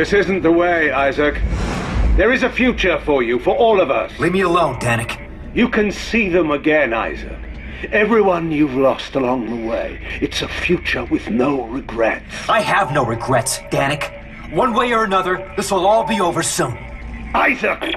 This isn't the way, Isaac. There is a future for you, for all of us. Leave me alone, Danik. You can see them again, Isaac. Everyone you've lost along the way. It's a future with no regrets. I have no regrets, Danik. One way or another, this will all be over soon. Isaac!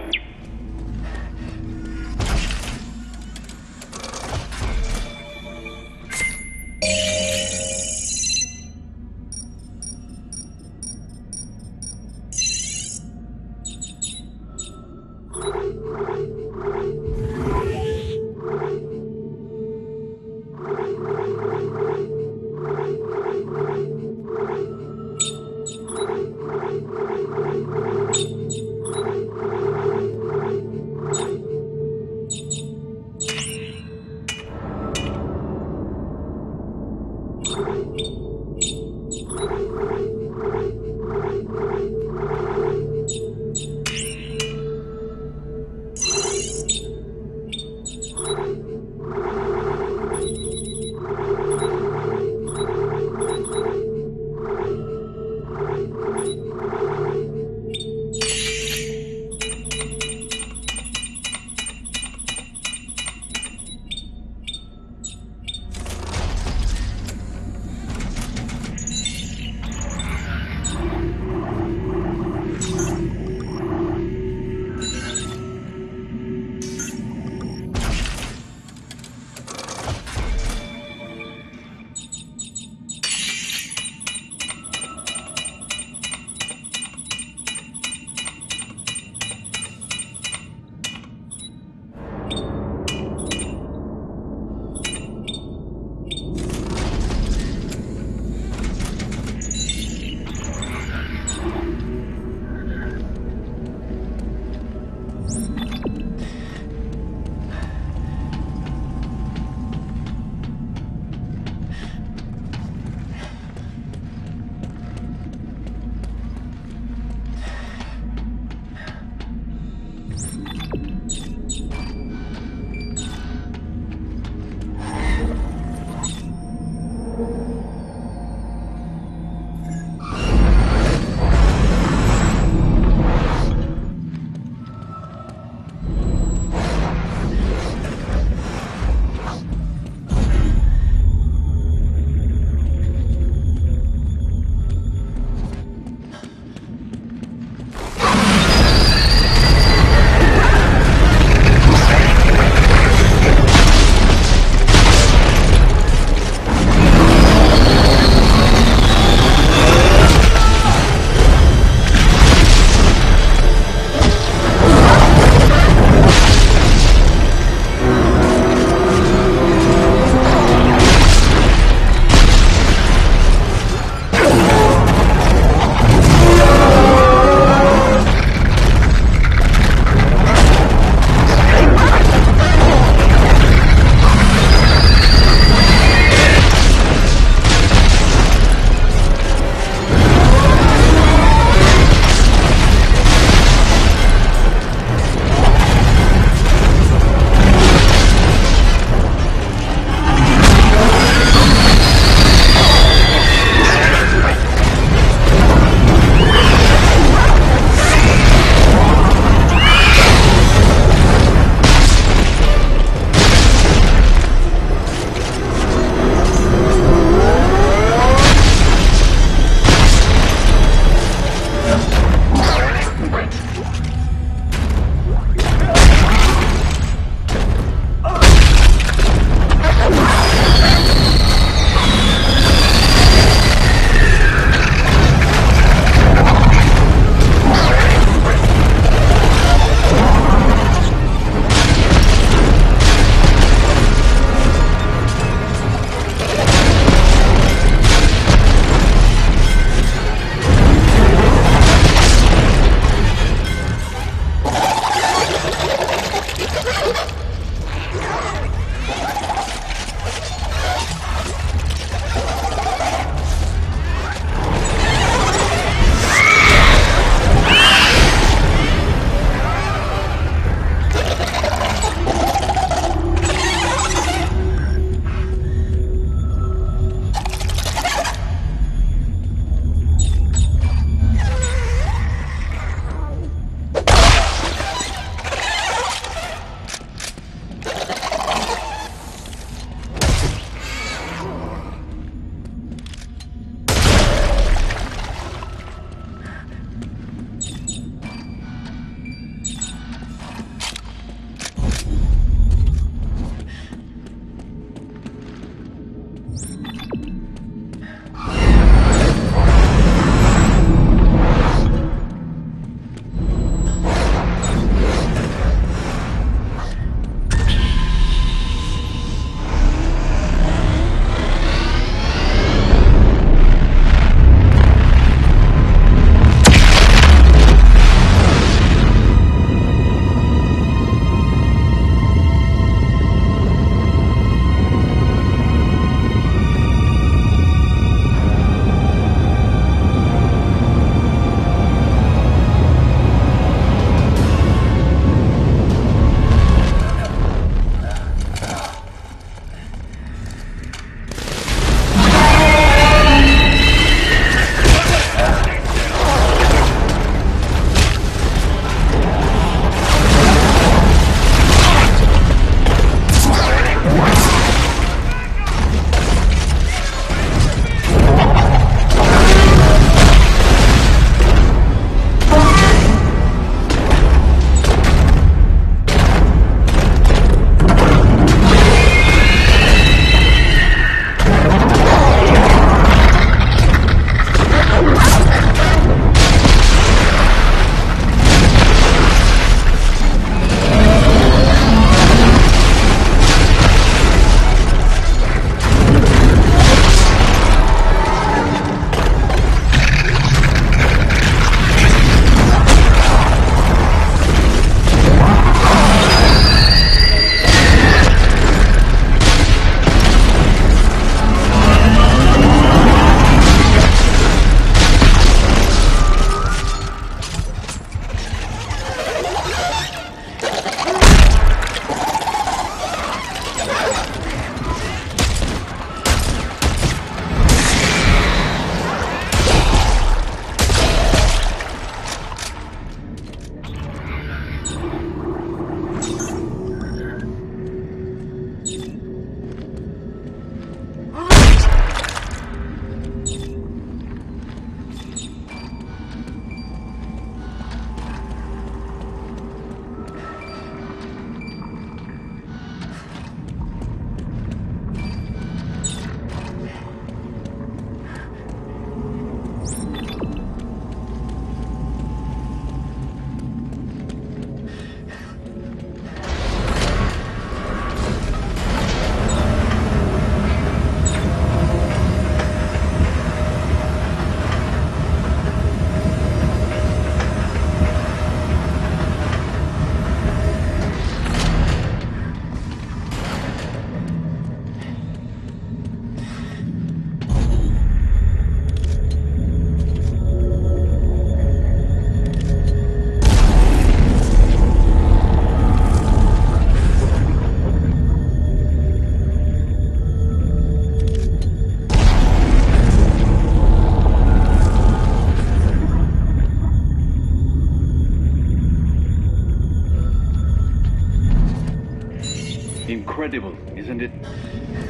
Incredible, isn't it?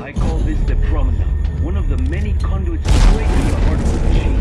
I call this the promenade, one of the many conduits straight to the heart of the machine.